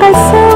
कसम।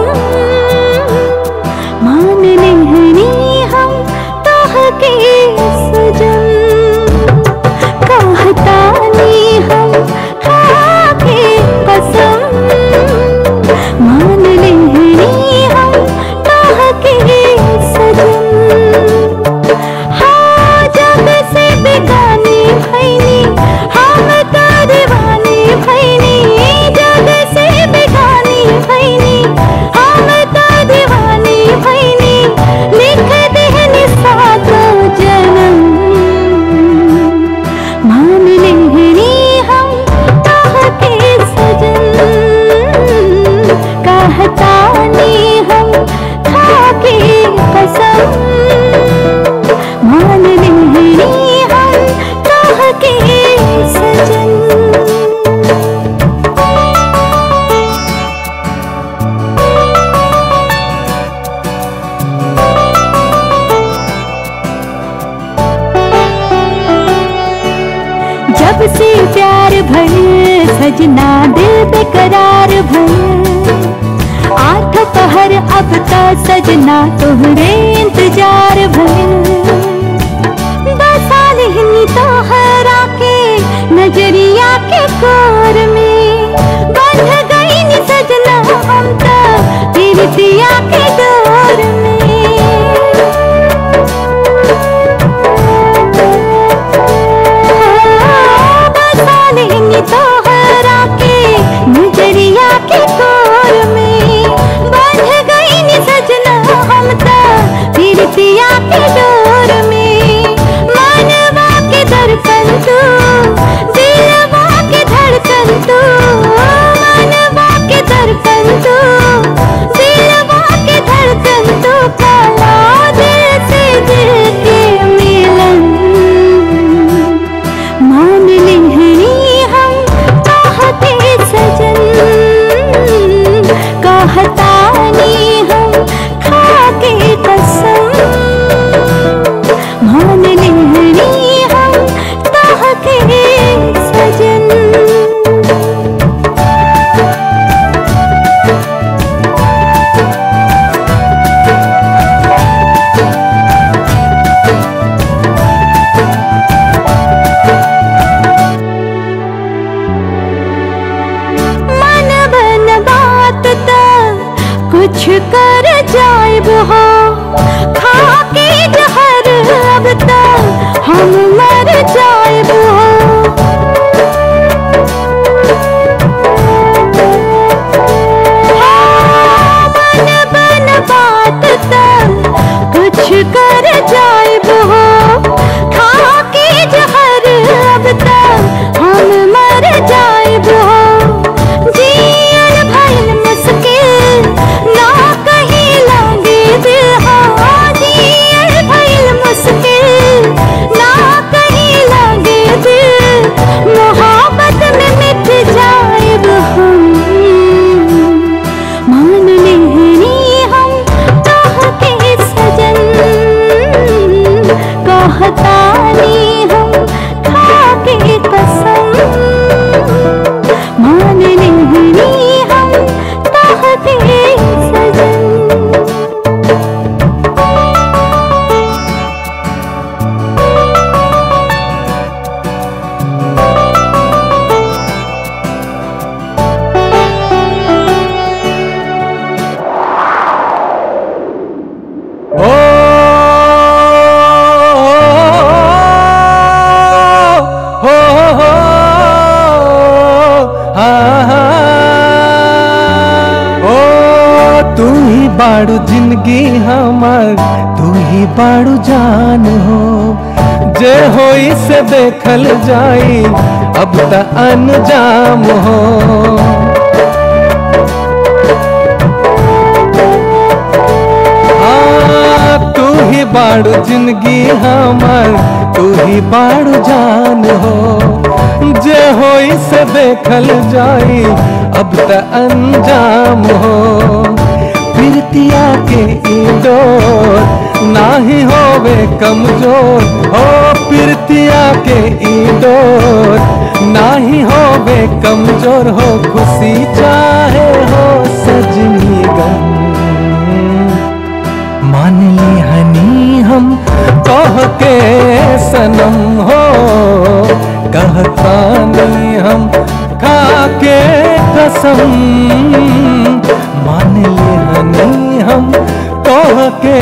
की कसम। मान हम सजन। जब से प्यार भर सजना दिल बेकरार भर उठ अब तो सजना तोहरे इंतज़ार भले कर जाए हो। खा के जहर अब तक हम बाड़ू ज़िंदगी हमार, तू ही बाड़ू जान हो। जे हो इसे देखल जाए अब त अनजाम हो। हाँ, तू ही बाड़ू ज़िंदगी हमार, तू ही बाड़ू जान हो। जे हो इसे देखल जाए अब त अनजाम होवे कमज़ोर, हो प्रीतिया के ई डोर नाही होवे कमज़ोर, हो खुशी चाहे हो सजनी गम। मान ली हनी हम, कह के सनम हो। कहता नहीं हम, खा के कसम। मान ली हनी हम, कह के